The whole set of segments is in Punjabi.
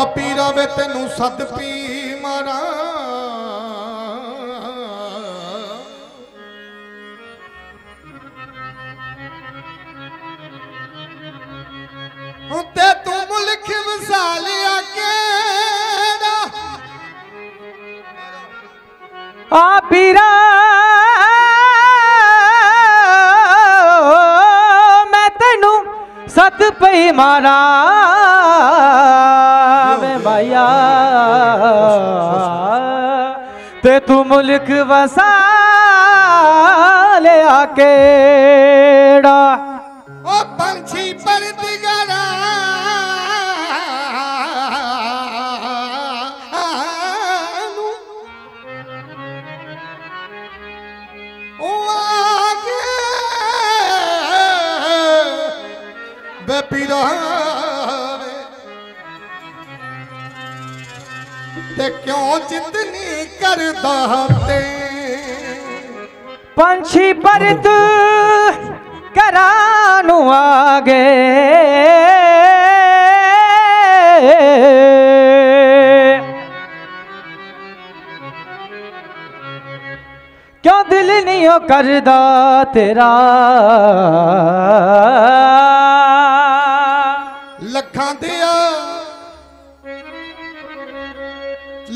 ਆ ਪੀਰਾ ਵੇ ਤੈਨੂੰ ਸੱਦ ਪੀ ਮਾਰਾਂ। ਹੁਣ ਤੇ ਤੂੰ ਮੁਲਕ ਵਸਾ ਲਿਆ ਆ ਪੀਰਾ ਮੈਂ ਤੈਨੂੰ ਸਤ ਪਈ ਮਾਰਾ। ਤੇ ਤੂੰ ਮੁਲਕ ਵਸਾ ਲਿਆ ਕਿਹੜਾ? ਉਹ ਪੰਛੀ ਪਰਦਗਾਰਾ ਤੇ ਕਿਉਂ ਚਿੰਤ ਨਹੀਂ ਕਰਦਾ ਤੇ ਪੰਛੀ ਪਰਤ ਘਰਾਂ ਨੂੰ ਆ ਗਏ। ਕਿਉਂ ਦਿਲ ਨਹੀਂ ਉਹ ਕਰਦਾ ਤੇਰਾ?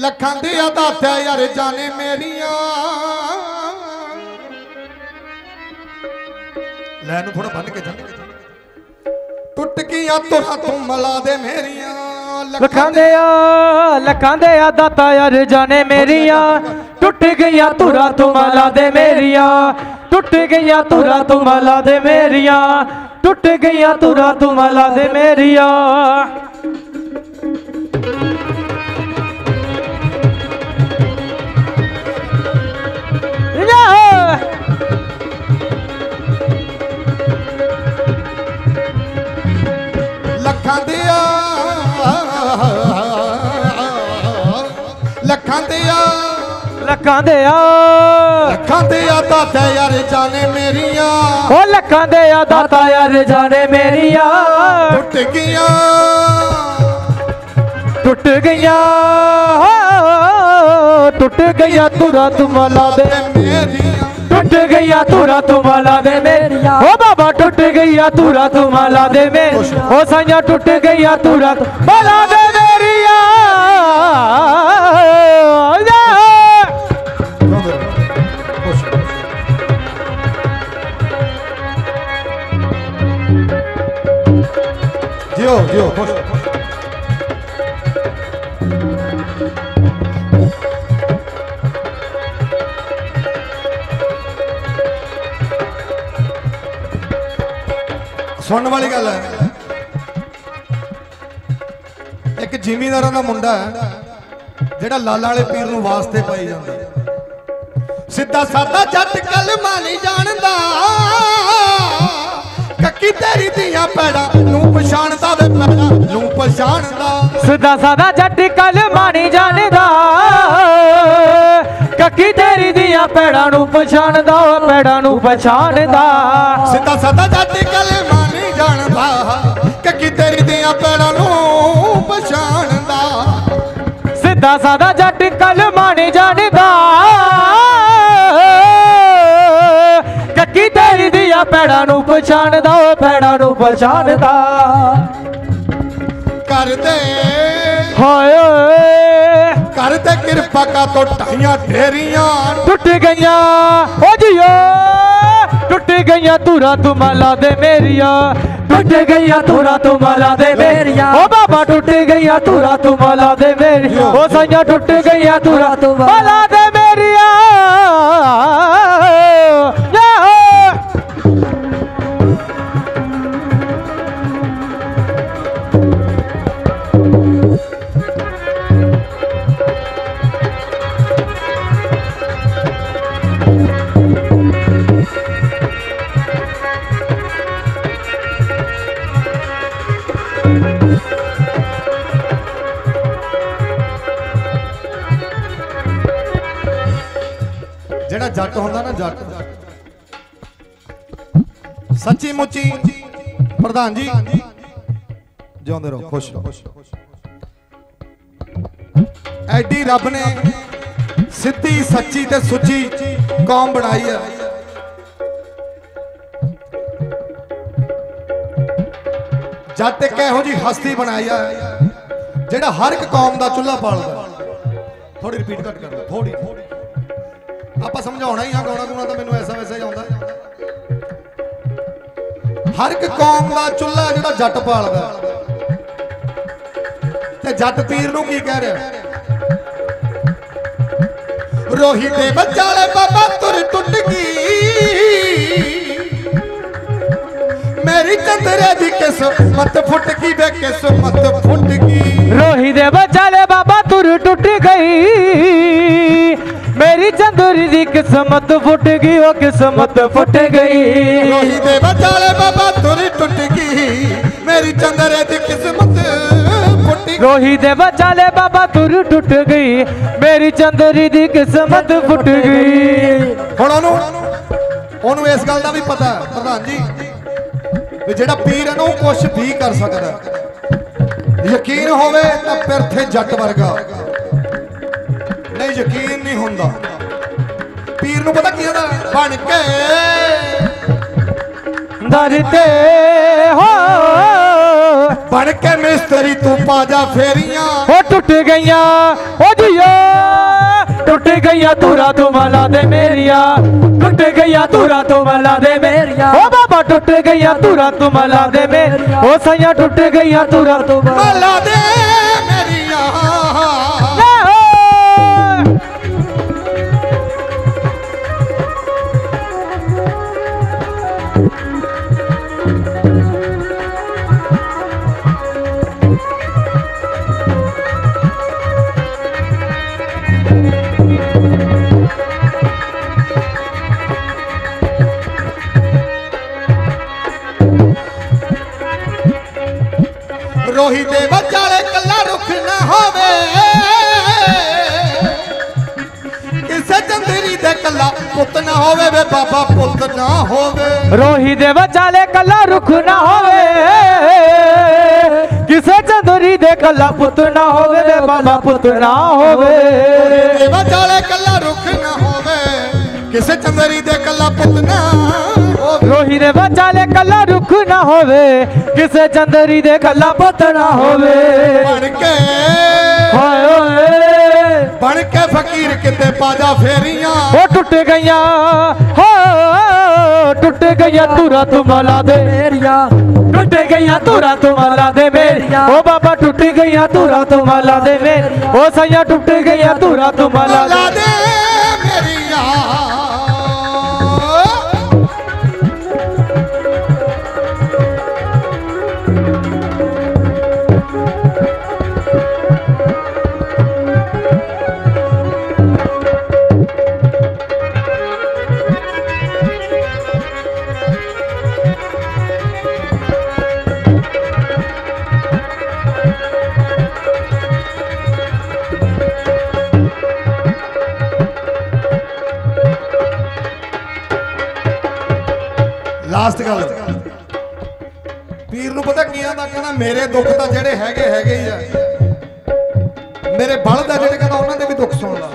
ਲੱਖਾਂ ਦੇ ਆ ਯਾਰ ਜਾਣੇ ਮੇਰੀਆਂ। ਲੈ ਨੂੰ ਥੋੜਾ ਬੰਨ ਕੇ ਜਾ ਟੁੱਟ ਗਈਆਂ ਤੁਰਾਂ ਤੂੰ ਮਲਾ ਦੇ ਮੇਰੀਆਂ। ਲੱਖਾਂ ਦੇ ਆ, ਲੱਖਾਂ ਦੇ ਆ ਦਾਤਾ ਯਾਰ ਜਾਣੇ ਮੇਰੀਆਂ। ਟੁੱਟ ਗਈਆਂ ਧੁਰਾ ਤੂੰ ਤੁਮਾਲਾ ਦੇ ਮੇਰੀਆਂ। ਟੁੱਟ ਗਈਆਂ ਧੁਰਾ ਤੂੰ ਤੁਮਾਲਾ ਦੇ ਮੇਰੀਆਂ। ਟੁੱਟ ਗਈਆਂ ਤੁਰਾ ਤੁਮਾਲਾ ਦੇ ਮੇਰੀਆਂ। ਲੱਖਾਂ ਦੇ ਆ। ਲੱਖਾਂ ਦੇ ਆ ਦਾਤਿਆ ਯਾਰ ਜਾਣੇ ਮੇਰੀਆਂ। ਓ ਲੱਖਾਂ ਦੇ ਆ ਦਾਤਾ ਯਾਰ ਜਾਣੇ ਮੇਰੀਆਂ। ਟੁੱਟ ਗਈਆਂ। ਟੁੱਟ ਗਈਆਂ। ਟੁੱਟ ਗਈਆਂ ਤੁਰਾ ਤੁਮਾਲਾ ਦੇ। ਮੇਰੀਆਂ ਟੁੱਟ ਗਈਆਂ ਤੁਰਾ ਤੁਮਾਲਾ ਦੇ ਮੇਰੀਆਂ। ਓ ਬਾਬਾ ਟੁੱਟ ਗਈਆਂ ਤੁਰਾ ਤੁਮਾਲਾ ਦੇ ਮੇਰੀ ਓ ਸਾਈਆਂ ਟੁੱਟ ਗਈਆਂ ਤੁਰਾ ਤੁਮਾਲਾ ਦੇ ਜਿਓ ਜਿਓ ਖੁਸ਼ ਸੁਣਨ ਵਾਲੀ ਗੱਲ ਹੈ। ਇੱਕ ਜ਼ਿਮੀਂਦਾਰਾਂ ਦਾ ਮੁੰਡਾ ਹੈ, ਜਿਹੜਾ ਲਾਲਾ ਵਾਲੇ ਪੀਰ ਨੂੰ ਵਾਸਤੇ ਪਾਈ ਜਾਂਦਾ। ਸਿੱਧਾ ਸਾਦਾ ਜੱਟ ਕਲਮਾ ਨਹੀਂ ਜਾਣਦਾ। ਪਛਾਣਦਾ ਸਿੱਧਾ ਸਾਦਾ ਜੱਟ ਕਲਮਾ ਨਹੀਂ ਜਾਣਦਾ। ਕੱਕੀ ਤੇਰੀ ਦੀਆਂ ਪੈੜਾਂ ਨੂੰ ਪਛਾਣਦਾ ਪੈੜਾਂ ਨੂੰ ਪਛਾਣਦਾ। ਸਿੱਧਾ ਸਾਦਾ ਜੱਟ ਕਲਮਾ ਨਹੀਂ ਜਾਣਦਾ ਕੱਕੀ ਤੇਰੀ ਦੀਆਂ ਪੈੜਾਂ ਨੂੰ ਪਛਾਣਦਾ। ਸਿੱਧਾ ਸਾਦਾ ਜੱਟ ਕਲਮਾ ਨਹੀਂ ਜਾਣਦਾ। ਕੱਕੀ ਤੇਰੀ ਦੀਆਂ ਪੈੜਾਂ ਨੂੰ ਪਛਾਣਦਾ ਪੈੜਾਂ ਨੂੰ ਪਛਾਣਦਾ। ਕਰਦੇ। ਹਾਏ। ਓਏ ਕਰਦੇ ਕਿਰਪਾ ਕਾ ਤੋਂ ਢਾਈਆਂ ਢੇਰੀਆਂ। ਟੁੱਟ ਗਈਆਂ। ਓ ਜੀਓ ਟੁੱਟ ਗਈਆਂ ਤੁਰਾ ਤੁਮਾਲਾ ਦੇ ਮੇਰੀਆਂ। ਟੁੱਟ ਗਈਆਂ ਤੁਰਾ ਤੁਮਾਲਾ ਦੇ ਮੇਰੀਆਂ। ਓ ਬਾਬਾ ਟੁੱਟ ਗਈਆਂ ਤੁਰਾ ਤੁਮਾਲਾ ਦੇ ਮੇਰੀਆਂ। ਓ ਸਾਈਆਂ ਟੁੱਟ ਗਈਆਂ ਤੁਰਾ ਤੁਮਾਲਾ ਦੇ ਮੇਰੀਆਂ। ਜੱਟ ਹੁੰਦਾ ਨਾ ਜੱਟ। ਸੱਚੀ ਮੁੱਚੀ ਪ੍ਰਧਾਨ ਜੀ, ਜਿਉਂਦੇ ਰਹੋ, ਖੁਸ਼ ਰਹੋ। ਐਡੀ ਰੱਬ ਨੇ ਸਿੱਧੀ, ਸੱਚੀ ਤੇ ਸੁੱਚੀ ਕੌਮ ਬਣਾਈ ਹੈ ਜੱਟ ਇੱਕ ਇਹੋ ਜੀ ਹਸਤੀ ਬਣਾਈ ਆ, ਜਿਹੜਾ ਹਰ ਇੱਕ ਕੌਮ ਦਾ ਚੁੱਲ੍ਹਾ ਬਾਲਦਾ। ਥੋੜੀ ਰਿਪੀਟ ਘੱਟ ਕਰ ਲੈ ਥੋੜੀ ਆਪਾਂ ਸਮਝਾਉਣਾ ਹੀ ਆ, ਗਾਉਣਾ ਗੁਣਾ ਤਾਂ ਮੈਨੂੰ ਐਸਾ ਵੈਸਾ ਹੀ ਆਉਂਦਾ। ਹਰ ਇੱਕ ਕੌਮ ਦਾ ਚੁੱਲ੍ਹਾ ਜਿਹੜਾ ਜੱਟ ਪਾਲਦਾ ਤੇ ਜੱਟ ਪੀਰ ਨੂੰ ਕੀ ਕਹਿ ਰਿਹਾ? ਰੋਹੀ ਦੇ ਬੱਚਾਲੇ ਬਾਬਾ ਤੁਰ ਟੁੱਟ ਗਈ। ਮੇਰੀ ਚੰਦਰੇ ਦੀ ਕਿਸਮਤ ਫੁੱਟ ਗਈ ਵੇ, ਕਿਸਮਤ ਫੁੱਟ ਗਈ। ਰੋਹੀ ਦੇ ਬਚਾਲੇ ਬਾਬਾ ਤੁਰ ਟੁੱਟ ਗਈ। ਮੇਰੀ ਚੰਦੂਰੀ ਦੀ ਕਿਸਮਤ ਫੁੱਟ ਗਈ ਉਹ ਕਿਸਮਤ ਫੁੱਟ ਗਈ। ਰੋਹੀ ਦੇ ਬੱਚਾਲੇ ਬਾਬਾ ਤੁਰ ਟੁੱਟ ਗਈ ਮੇਰੀ ਚੰਦਰੇ ਦੀ ਕਿਸਮਤ ਫੁੱਟ ਗਈ। ਰੋਹੀ ਦੇ ਬਚਾਲੇ ਬਾਬਾ ਤੁਰ ਟੁੱਟ ਗਈ ਮੇਰੀ ਚੰਦਰੀ ਦੀ ਕਿਸਮਤ ਫੁੱਟ ਗਈ। ਹੁਣ ਉਹਨੂੰ ਉਹਨੂੰ ਇਸ ਗੱਲ ਦਾ ਵੀ ਪਤਾ ਪ੍ਰਧਾਨ ਜੀ ਵੀ ਜਿਹੜਾ ਪੀਰ ਹੈ ਨਾ ਉਹ ਕੁਝ ਵੀ ਕਰ ਸਕਦਾ। ਯਕੀਨ ਹੋਵੇ ਤਾਂ ਪਿਰਥੇ ਜੱਟ ਵਰਗਾ। ਨਹੀਂ ਯਕੀਨ ਨਹੀਂ ਹੁੰਦਾ। ਪੀਰ ਨੂੰ ਪਤਾ ਕੀ ਹੁੰਦਾ? ਬਣ ਕੇ। ਦਰ ਤੇ ਹੋ। ਬਣ ਕੇ ਮਿਸਤਰੀ ਤੂੰ ਪਾ ਜਾ ਫੇਰੀਆਂ। ਉਹ ਟੁੱਟ ਗਈਆਂ। ਉਹ ਜੀਓ ਟੁੱਟ ਗਈਆਂ ਧੂਰਾ ਤੂੰ ਮਲਾ ਦੇ ਮੇਰੀਆਂ। ਟੁੱਟ ਗਈਆਂ ਧੂਰਾ ਤੂੰ ਮਲਾ ਦੇ ਮੇਰੀਆਂ। ਉਹ ਬਾਬਾ ਟੁੱਟ ਗਈਆਂ ਧੂਰਾ ਤੂੰ ਮਲਾ ਦੇ ਮੇਰੀਆਂ। ਉਹ ਸਈਆਂ ਟੁੱਟ ਗਈਆਂ ਧੂਰਾ ਤੂੰ ਮਲਾ ਦੇ। ਰੋਹੀ ਦੇ ਵਿਚਾਲੇ ਕੱਲਾ ਰੁੱਖ ਨਾ ਹੋਵੇ। ਕਿਸੇ ਚੰਦਰੀ ਦੇ ਕੱਲਾ ਪੁੱਤ ਨਾ ਹੋਵੇ ਵੇ ਬਾਬਾ ਪੁੱਤ ਨਾ ਹੋਵੇ। ਰੋਹੀ ਦੇ ਵਿਚਾਲੇ ਕੱਲਾ ਰੁੱਖ ਨਾ ਹੋਵੇ। ਕਿਸੇ ਚੰਦਰੀ ਦੇ ਕੱਲਾ ਪੁੱਤ ਨਾ ਹੋਵੇ ਵੇ ਬਾਬਾ ਪੁੱਤ ਨਾ ਹੋਵੇ। ਦੇ ਵਿਚਾਲੇ ਕੱਲਾ ਰੁੱਖ ਨਾ ਹੋਵੇ। ਕਿਸੇ ਚੰਦਰੀ ਦੇ ਕੱਲਾ ਪੁੱਤ ਨਾ ਰੋਹੀ ਦੇ ਵਿਚਾਲੇ ਕੱਲਾ ਰੁੱਖ ਨਾ ਹੋਵੇ। ਕਿਸੇ ਚੰਦਰੀ ਦੇ ਕੱਲਾ ਪੁੱਤ ਨਾ ਹੋਵੇ। ਬਣ ਕੇ ਹਾਏ ਓਏ। ਬਣ ਕੇ ਫਕੀਰ ਕਿਤੇ ਪਾਜਾ ਫੇਰੀਆਂ। ਉਹ ਟੁੱਟ ਗਈਆਂ ਹੋ ਟੁੱਟ ਗਈਆਂ ਧੂਰਾ ਤੂੰ ਮਲਾ ਦੇ ਮੇਰੀਆਂ। ਟੁੱਟ ਗਈਆਂ ਧੂਰਾ ਤੂੰ ਮਲਾ ਦੇ ਮੇਰੀਆਂ। ਉਹ ਬਾਬਾ ਟੁੱਟ ਗਈਆਂ ਧੂਰਾ ਤੂੰ ਮਲਾ ਦੇ ਮੇਰੀਆਂ। ਉਹ ਸਈਆਂ ਟੁੱਟ ਗਈਆਂ ਧੂਰਾ ਤੂੰ ਮਲਾ ਦੇ ਲਾ ਦੇ ਮੇਰੀਆਂ। ਲਾਸਟ ਗੱਲ। ਪੀਰ ਨੂੰ ਪਤਾ ਕੀ ਆਂਦਾ ਕਹਿੰਦਾ ਮੇਰੇ ਦੁੱਖ ਤਾਂ ਜਿਹੜੇ ਹੈਗੇ ਹੈਗੇ ਹੀ ਆ। ਮੇਰੇ ਬਲਦ ਆ ਜਿਹੜੇ ਕਹਿੰਦਾ ਉਹਨਾਂ ਦੇ ਵੀ ਦੁੱਖ ਸੁਣ ਲਾ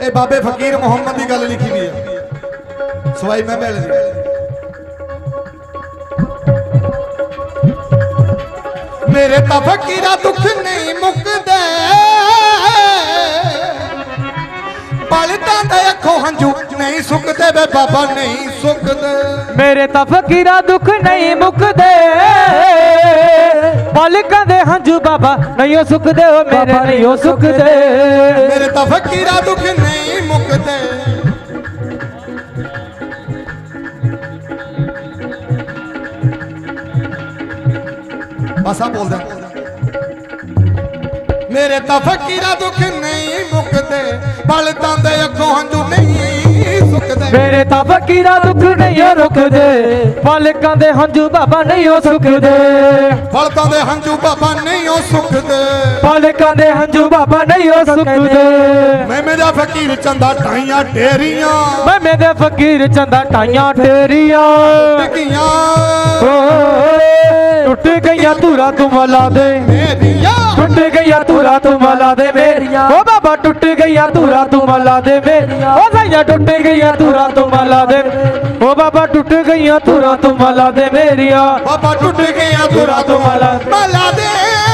ਇਹ ਬਾਬੇ ਫਕੀਰ ਮੁਹੰਮਦ ਦੀ ਗੱਲ ਲਿਖੀ ਵੀ ਆ। ਸਵਾਈ ਮੈਂ ਮਿਲ ਦੀ ਮੇਰੇ ਤਾਂ ਫਕੀਰਾ ਦੁੱਖ ਨਹੀਂ ਮੁੱਕਦੇ। ਦੇ ਅੱਖੋਂ ਹੰਝੂ ਨਹੀਂ ਸੁੱਕਦੇ ਵੇ ਬਾਬਾ ਨਹੀਂ ਸੁੱਕਦੇ। ਮੇਰੇ ਤਾਂ ਫਕੀਰਾ ਦੁੱਖ ਨਹੀਂ ਮੁੱਕਦੇ। ਬਾਲਕਾਂ ਦੇ ਹੰਝੂ ਬਾਬਾ ਨਹੀਂ ਉਹ ਸੁੱਕਦੇ ਉਹ ਮੇਰੇ ਨਹੀਂ ਉਹ ਸੁੱਕਦੇ। ਮੇਰੇ ਤਾਂ ਫਕੀਰਾ ਦੁੱਖ ਨਹੀਂ ਮੁੱਕਦੇ। ਬਸ ਆ ਬੋਲਦਾ। ਮੇਰੇ ਤਾਂ ਫਕੀਰਾ ਦੁੱਖ ਨਹੀਂ ਮੁੱਕਦੇ ਬਲਦਾਂ ਦੇ ਅੱਖੋਂ ਹੰਝੂ ਨਹੀਂ ਸੁੱਕਦੇ। ਮੇਰੇ ਤਾਂ ਫਕੀਰਾਂ ਦੁੱਖ ਨਹੀਂ ਰੁਕਦੇ ਮਾਲਕਾਂ ਦੇ ਹੰਝੂ ਬਾਬਾ ਨਹੀਂ ਉਹ ਸੁੱਕਦੇ। ਫਲਕਾਂ ਦੇ ਹੰਝੂ ਬਾਬਾ ਨਹੀਂ ਉਹ ਸੁੱਕਦੇ। ਮਾਲਕਾਂ ਦੇ ਹੰਝੂ ਬਾਬਾ ਨਹੀਂ ਉਹ ਸੁੱਕਦੇ। ਮੇਰਾ ਫਕੀਰ ਚੰਦਾ ਟਾਈਆਂ ਢੇਰੀਆਂ ਮੈਂ ਮੇਰੇ ਫਕੀਰ ਚੰਦਾ ਟਾਈਆਂ ਢੇਰੀਆਂ ਟਕੀਆਂ ਓਏ, ਟੁੱਟ ਗਈਆਂ ਧੂਰਾ ਤੂੰ ਮਲਾ ਦੇ। ਮੇਰੀਆਂ। ਟੁੱਟ ਗਈਆਂ ਧੂਰਾ ਤੂੰ ਮਲਾ ਦੇ ਮੇਰੀਆਂ। ਓ ਬਾਬਾ ਟੁੱਟ ਗਈਆਂ ਧੂਰਾ ਤੂੰ ਮਲਾ ਦੇ ਮੇਰੀਆਂ। ਓ ਸਾਈਆਂ ਟੁੱਟ ਗਈਆਂ ਧੂਰਾ ਤੂੰ ਮਲਾ ਦੇ। ਓ ਬਾਬਾ ਟੁੱਟ ਗਈਆਂ ਧੂਰਾ ਤੂੰ ਮਲਾ ਦੇ ਮੇਰੀਆਂ। ਬਾਬਾ ਟੁੱਟ ਗਿਆ ਤੁਰਾ ਤੁਮਾਲਾ ਮਲਾ ਦੇ।